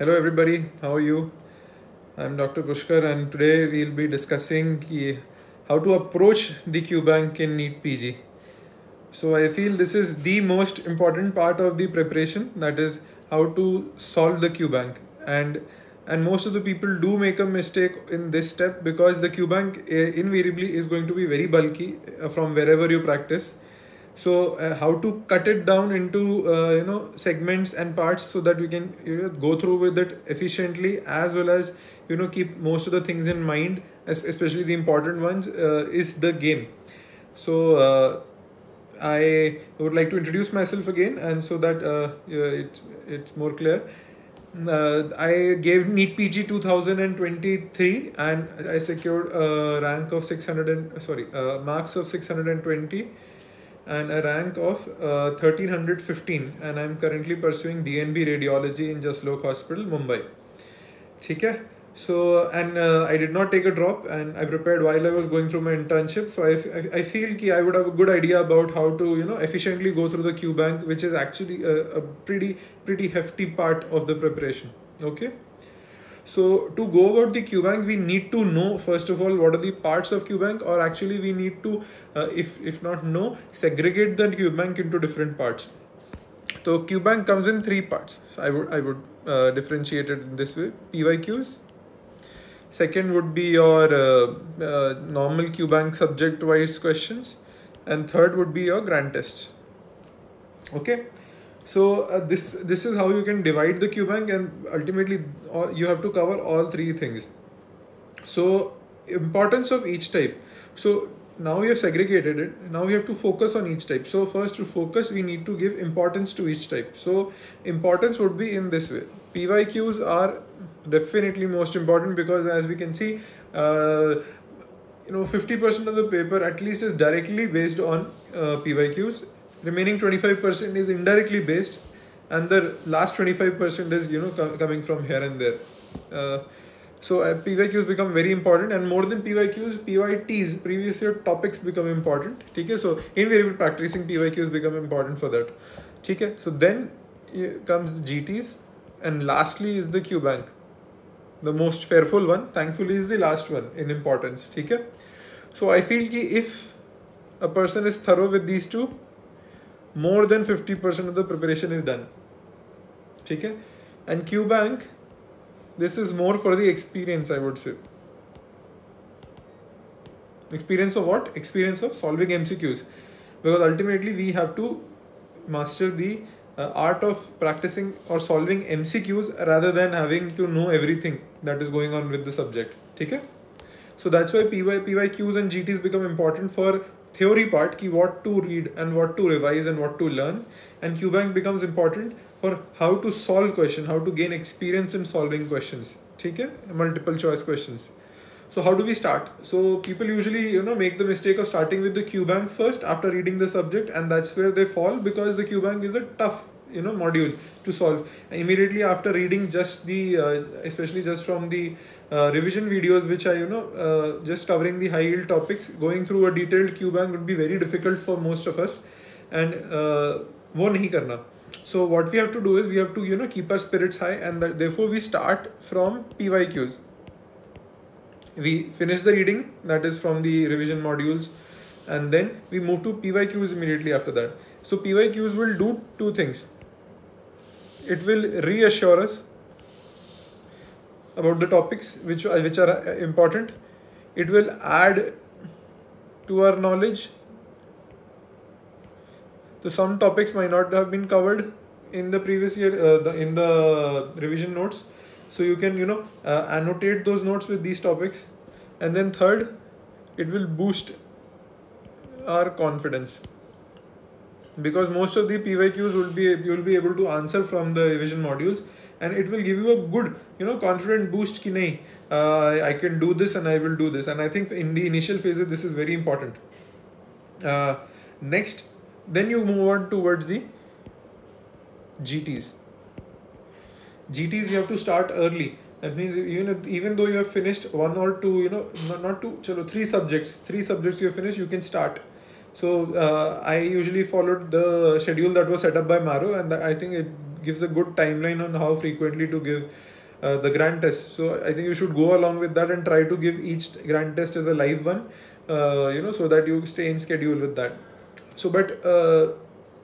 Hello, everybody. How are you? I'm Dr. Pushkar, and today we'll be discussing how to approach the QBank in NEET PG. So, I feel this is the most important part of the preparation that is, how to solve the QBank. And and most of the people do make a mistake in this step because the QBank uh, invariably is going to be very bulky uh, from wherever you practice so uh, how to cut it down into uh, you know segments and parts so that we can you know, go through with it efficiently as well as you know keep most of the things in mind especially the important ones uh, is the game. So uh, i would like to introduce myself again and so that uh, it's it's more clear. Uh, I gave NEET PG 2023 and I secured a rank of 600 and sorry marks of 620 and a rank of uh, 1315 and I'm currently pursuing DNB radiology in Jaslok Hospital, Mumbai. Okay? So, and uh, I did not take a drop and I prepared while I was going through my internship. So, I, I, I feel ki I would have a good idea about how to, you know, efficiently go through the Q bank which is actually a, a pretty, pretty hefty part of the preparation. Okay? So to go about the QBank, we need to know first of all what are the parts of QBank, or actually we need to, uh, if if not know, segregate the QBank into different parts. So QBank comes in three parts. So I would I would uh, differentiate it in this way: PYQs. Second would be your uh, uh normal QBank subject-wise questions, and third would be your grand tests. Okay so uh, this this is how you can divide the QBank and ultimately uh, you have to cover all three things. So importance of each type. So now we have segregated it. Now we have to focus on each type. So first to focus, we need to give importance to each type. So importance would be in this way. PYQs are definitely most important because as we can see, uh, you know, 50% of the paper at least is directly based on uh, PYQs remaining 25% is indirectly based and the last 25% is you know com- coming from here and there. Uh, so uh, pyqs become very important and more than pyqs pyts previous year topics become important okay? So invariable practicing pyqs become important for that okay? So then comes the gts and lastly is the q bank. The most fearful one thankfully is the last one in importance okay? So i feel ki if a person is thorough with these two more than 50% of the preparation is done. Okay? And qbank this is more for the experience i would say. Experience of what? Experience of solving mcqs because ultimately we have to master the uh, art of practicing or solving mcqs rather than having to know everything that is going on with the subject. Okay so that's why PY, pyqs and gts become important for theory part ki what to read and what to revise and what to learn. And qbank becomes important for how to solve question how to gain experience in solving questions. Okay multiple choice questions. So how do we start? So people usually you know make the mistake of starting with the qbank first after reading the subject and that's where they fall because the qbank is a tough you know module to solve. And immediately after reading just the uh, especially just from the uh, revision videos which are you know uh, just covering the high yield topics going through a detailed qbank would be very difficult for most of us. And uh, wo nahi karna so what we have to do is we have to you know keep our spirits high and that, therefore we start from pyqs we finish the reading that is from the revision modules and then we move to pyqs immediately after that. So pyqs will do two things it will reassure us about the topics which, which are important. It will add to our knowledge. So some topics might not have been covered in the previous year uh, the, in the revision notes. So you can you know uh, annotate those notes with these topics. And then third, it will boost our confidence because most of the PYQs will be you will be able to answer from the revision modules and it will give you a good you know confident boost ki nahi, uh, I can do this and I will do this and I think in the initial phases this is very important. Uh, next then you move on towards the GTs. GTs you have to start early. That means you know even though you have finished one or two you know not, not two chalo, three subjects three subjects you have finished you can start so uh, I usually followed the schedule that was set up by Marrow, and I think it gives a good timeline on how frequently to give uh, the grand test. So I think you should go along with that and try to give each grand test as a live one, uh, you know, so that you stay in schedule with that. So, but uh,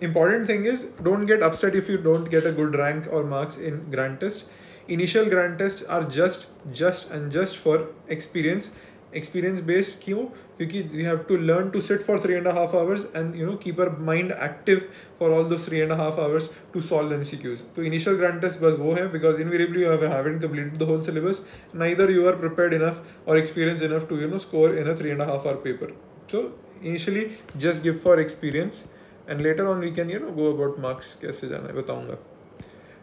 important thing is don't get upset if you don't get a good rank or marks in grand test. Initial grand tests are just, just and just for experience experience based क्यों क्योंकि we have to learn to sit for three and half hours and you know keep your mind active for all those three and half hours to solve M C Qs तो initial grand test बस वो है because invariably you haven't complete the whole syllabus neither you are prepare enough or experience enough to you know score in a three and half hour paper so initially just give for experience and later on we can you know go about marks कैसे जाना है, बताऊँगा.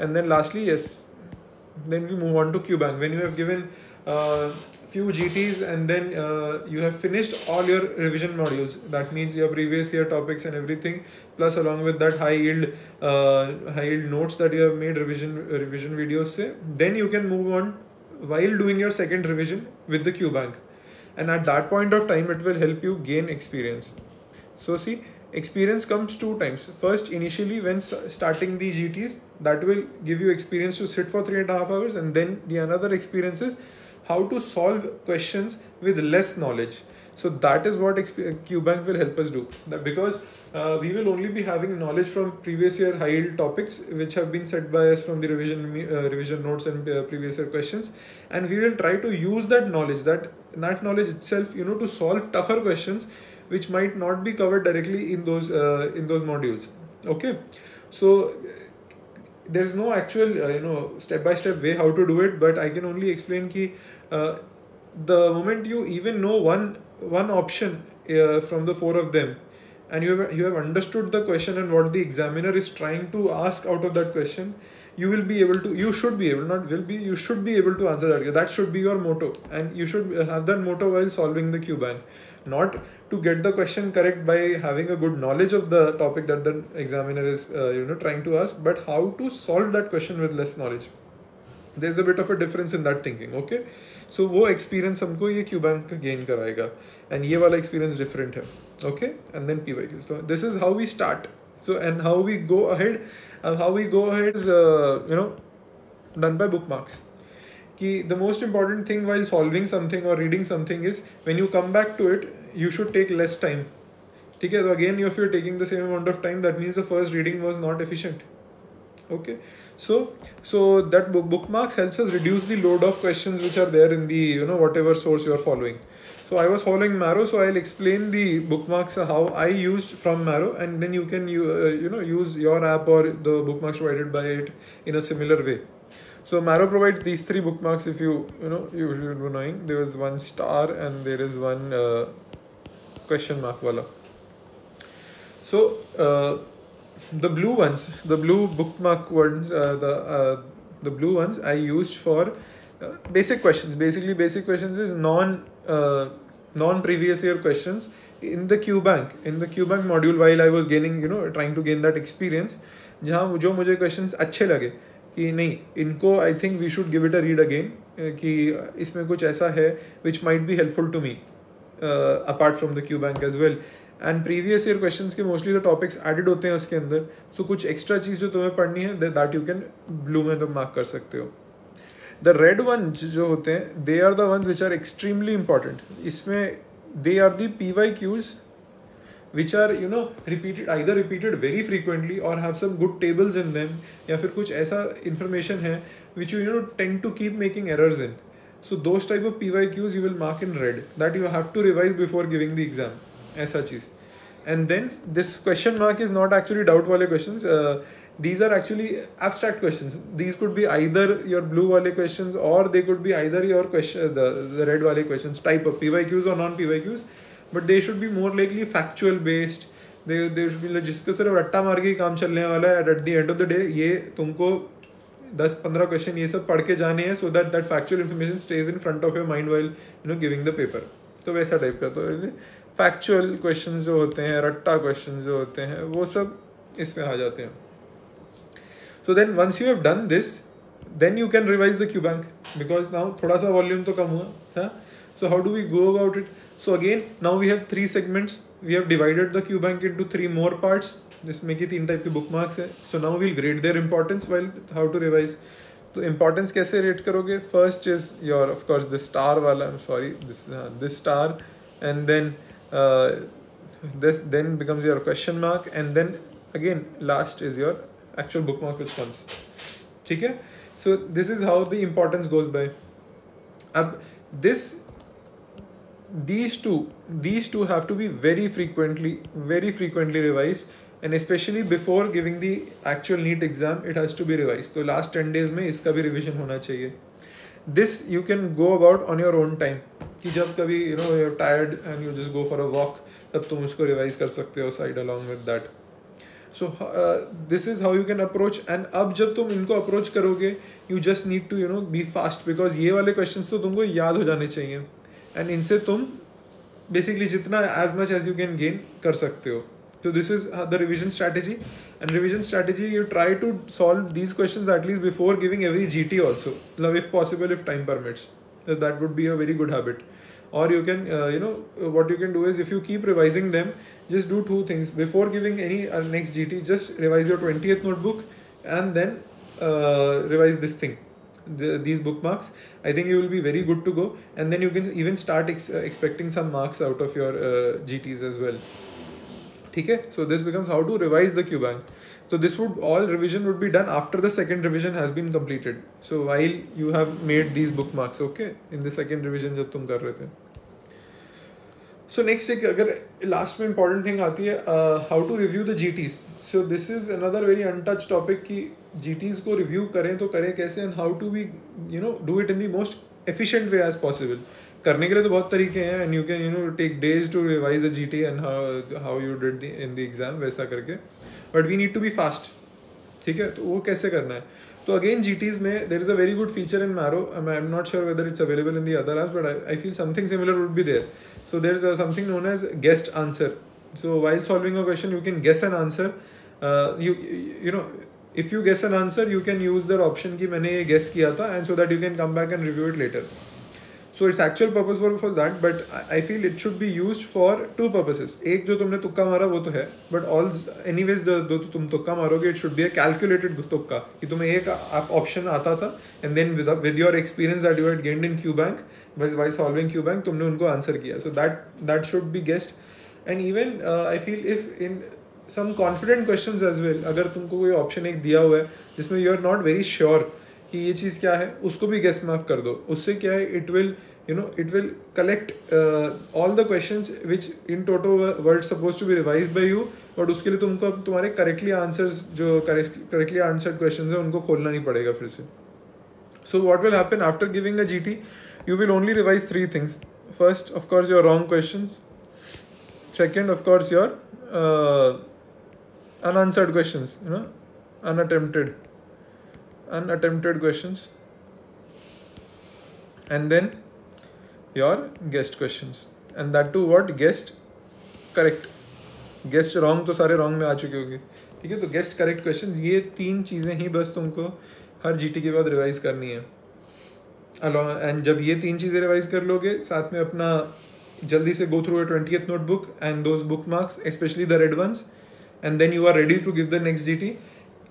And then lastly yes then we move on to Q bank when you have given uh, few GTs and then uh, you have finished all your revision modules. That means your previous year topics and everything, plus along with that high yield uh, high yield notes that you have made revision revision videos. Say, then you can move on while doing your second revision with the QBank, and at that point of time, it will help you gain experience. So see. Experience comes two times. First, initially when starting the GTs, that will give you experience to sit for three and a half hours, and then the another experience is how to solve questions with less knowledge. So that is what QBank will help us do. That because uh, we will only be having knowledge from previous year high yield topics which have been set by us from the revision uh, revision notes and uh, previous year questions, and we will try to use that knowledge that that knowledge itself you know to solve tougher questions which might not be covered directly in those uh, in those modules. Okay, so there's no actual uh, you know step by step way how to do it but i can only explain ki uh, the moment you even know one one option uh, from the four of them and you have you have understood the question and what the examiner is trying to ask out of that question you will be able to you should be able not will be you should be able to answer that that should be your motto. And you should have that motto while solving the QBank not to get the question correct by having a good knowledge of the topic that the examiner is uh, you know trying to ask but how to solve that question with less knowledge there's a bit of a difference in that thinking okay so वो experience हमको ये QBank gain कराएगा and ये वाला experience different है okay and then PYQ so this is how we start so and how we go ahead uh, how we go ahead is uh, you know done by bookmarks कि the most important thing while solving something or reading something is when you come back to it you should take less time ठीक है तो again if you're taking the same amount of time that means the first reading was not efficient okay. So so that bookmarks helps us reduce the load of questions which are there in the you know whatever source you are following. So i was following marrow so i'll explain the bookmarks how i used from marrow and then you can you, uh, you know use your app or the bookmarks provided by it in a similar way. So Marrow provides these three bookmarks if you you know you you be knowing there is one star and there is one uh, question mark wala. So uh, the blue ones, the blue bookmark ones, uh, the uh, the blue ones I used for uh, basic questions. Basically, basic questions is non uh, non previous year questions in the QBank in the QBank module while I was gaining you know trying to gain that experience जहाँ जो मुझे questions अच्छे लगे कि नहीं इनको I think we should give it a read again कि इसमें कुछ ऐसा है which might be helpful to me apart from the Q bank as well and previous year question के मोस्टली तो टॉपिक्स एडिड होते हैं उसके अंदर। सो so, कुछ एक्स्ट्रा चीज़ जो तुम्हें पढ़नी है दैट यू कैन ब्लू में तुम मार्क कर सकते हो। द रेड वन जो होते हैं they are the one which are extremely important इसमें they are the P Y Qs which are you know repeated either repeated very frequently or have some good tables in them या फिर कुछ ऐसा information है which you you know tend to keep making errors in so those type of P Y Qs you will mark in red that you have to revise before giving the exam ऐसा चीज़। And then this question mark is not actually doubt वाले question these are actually abstract question these could be either your blue वाले question और they could भी either your question red वाले question type of P Y Qs or non P Y Qs but they should be more likely factual based they they जिसके सिर्फ़ रट्टा मार के ही काम चलने वाला है at the end of the day ये तुमको दस पंद्रह क्वेश्चन ये सब पढ़ के जाने हैं so that that factual information stays in front of your mind while you know giving the paper तो वैसा टाइप का तो फैक्चुअल क्वेश्चन जो होते हैं रट्टा क्वेश्चन जो होते हैं वो सब इसमें आ जाते हैं so then once you have done this then you can revise the Q bank because now थोड़ा सा वॉल्यूम तो कम हुआ है So how do we go about it? So again, now we have three segments. We have divided the QBank into three more parts. जिसमें कि तीन type के बुक मार्क्स हैं so now will grade their importance while how to revise तो importance कैसे rate करोगे first is your of course the star वाला sorry this this star and then this then becomes your question mark and then again last is your actual bookmark which comes ठीक है so this is how the importance goes by अब this these two these two have to be very frequently very frequently revised and especially before giving the actual NEET exam it has to be revised तो last 10 days में इसका भी revision होना चाहिए this you can go about on your own time कि जब कभी, you know, you're tired and you just go for a walk, तब तुम उसको रिवाइज कर सकते हो side along with that so this is how you can approach and अब जब तुम इनको अप्रोच करोगे you just need to you know be fast because ये वाले क्वेश्चन तो तुमको याद हो जाने चाहिए. एंड इनसे तुम बेसिकली जितना as much as you can gain कर सकते हो. So this is uh, the revision strategy. And revision strategy you try to solve these questions at least before giving every GT also. Now if possible if time permits. That would be a very good habit. Or you can uh, you know what you can do is if you keep revising them just do two things. Before giving any uh, next gt just revise your 20th notebook and then uh, revise this thing the, these bookmarks. I think you will be very good to go. And then you can even start ex uh, expecting some marks out of your uh, gts as well. ठीक है? So this becomes how to revise the Q bank तो this would all revision would be done after the second revision has been completed so while you have made these bookmarks okay in the second revision जब तुम कर रहे थे। So next एक अगर last में important thing आती है how to review the G Ts so this is another very untouched topic कि जी टीज को रिव्यू करें तो करें कैसे and how to be you know do it in the most efficient way as possible करने के लिए तो बहुत तरीके हैं and you can you know take days to revise a G T and how you did in the exam वैसा करके। But we need to be fast ठीक है? तो वो कैसे करना है? तो अगेन जी टीज में there is a very good feature in Marrow um I am not sure whether it's available in the other apps but I feel something similar would be there so there is something known as guessed answer so while solving a question you can guess an answer you you know if you guess an answer you can use the option की मैंने ये guess किया था and so that you can come back and review it later so it's actual purpose for for that but I feel it should be use for two purposes एक जो तुमने तुक्का मारा वो तो है बट ऑल एनी वेज जो तुम तुक्का मारोगे it should be a calculated तुक्का कि तुम्हें एक ऑप्शन आता था and then with your experience that you had gained in Q bank by solving Q bank तुमने उनको आंसर किया. So that that should be guessed and even I feel if in some confident question as well अगर तुमको कोई option एक दिया हुआ है जिसमें you are not very sure sure, कि ये चीज़ क्या है, उसको भी गेस्ट मार्क कर दो। उससे क्या है it will you know it will collect all the question which in toto were suppose to be revise by you but उसके लिए तुमको अब तुम्हारे करेक्टली आंसर्स जो करेक्टली आंसर्ड क्वेश्चन है, उनको खोलना नहीं पड़ेगा फिर से। So what will happen after giving a G T you will only revise three things first of course course wrong question second of course your unanswered questions, you know, unattempted. Unattempted questions. And then your guest questions. And that too, what? Guest correct. Guessed wrong तो सारे wrong में आ चुके होंगे। ठीक है? तो guest correct question ये तीन चीज़ें ही बस तुमको हर जीटी के बाद रिवाइज करनी है। अलॉन्ग एंड जब ये तीन चीज़ें रिवाइज कर लोगे, साथ में अपना जल्दी से go through a twenty notebook and those bookmarks specially the red ones and then you are ready to give the next GT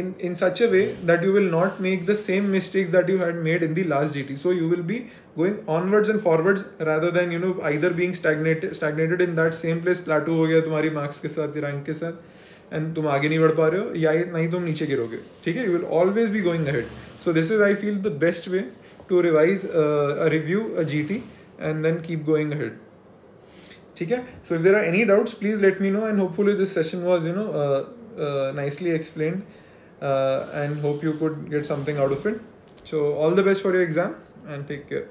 in, in such a way that you will not make the same mistakes that you had made in the last GT. So you will be going onwards and forwards rather than you know either being stagnated stagnated in that same place plateau हो गया तुम्हारी marks के साथ rank के साथ and तुम आगे नहीं बढ़ पा रहे हो या नहीं तुम नीचे गिरोगे ठीक है you will always be going ahead. So this is I feel the best way to revise uh, a review a GT and then keep going ahead. ठीक है so if there are any doubts please let me know and hopefully this session was you know nicely explained uh, Uh, and hope you could get something out of it. So all the best for your exam and take care